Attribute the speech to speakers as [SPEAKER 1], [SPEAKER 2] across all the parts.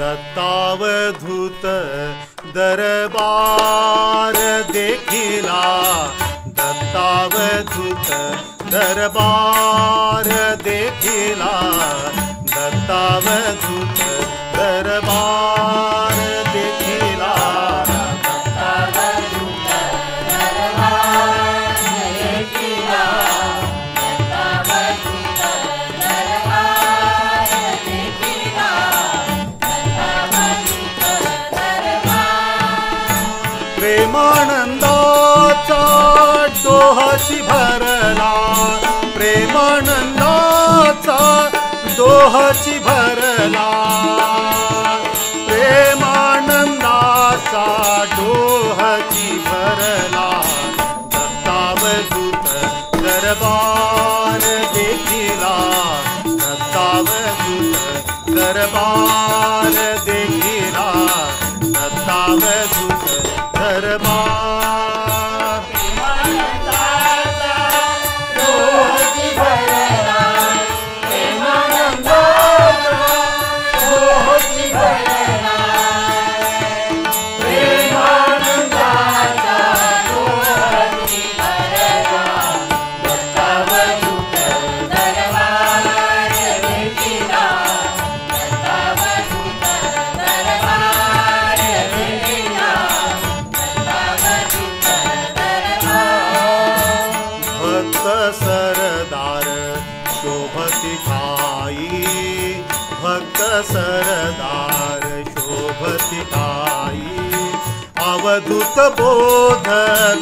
[SPEAKER 1] दत्तावधूत दरबार देखिला। दत्तावधूत दरबार देखिला। मान डो हसि भरला प्रेमानन्दोहसि भरला प्रेमानन्दोही भरला. दत्तावधूत दरबार देखिला. दत्तावधूत दरबार सरदार शोभती ठाई भक्त सरदार शोभती ठाई अवधूत बोध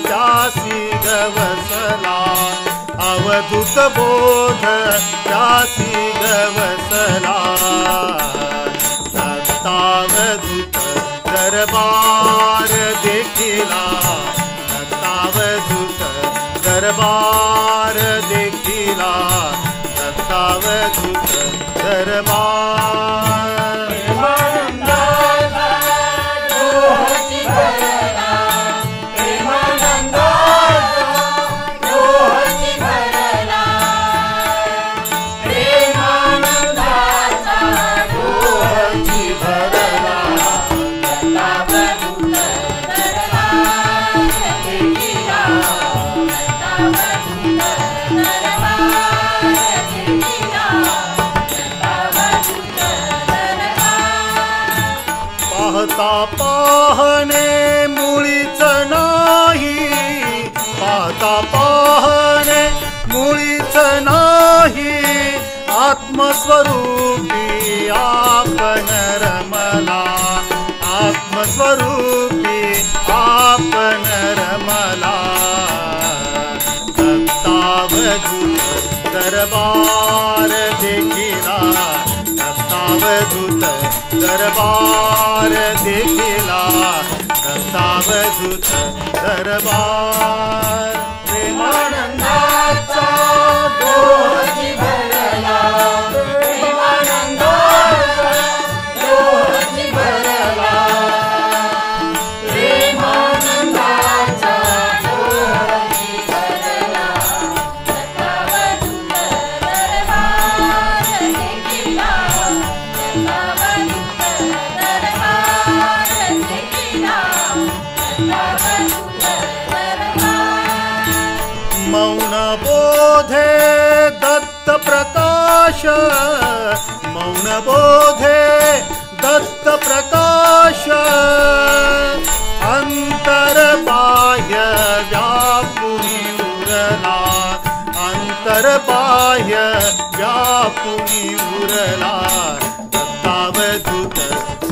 [SPEAKER 1] त्यासी गवसला। अवधूत बोध त्यासी गवसला। दत्तावधूत दरबार देखिला। दरबार देखिला दत्तावधूत दरबार पाहता पाहणे मुळीच नाही. पाहता पाहणे मुळीच नाही. आत्मस्वरूपी आपण रमला. आत्मस्वरूप दरबार देखिला दत्तावधूत दरबार देखिला दत्तावधूत दरबार। प्रकाश मौन बोधे दत्त प्रकाश। अंतर बाह्य व्यापुनी उरला, अंतर बाह्य व्यापुनी उरला। दत्तावधूत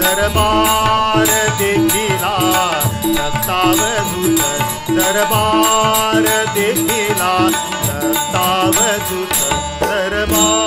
[SPEAKER 1] दरबार देखिला दत्तावधूत दरबार देखिला दत्तावधूत दरबार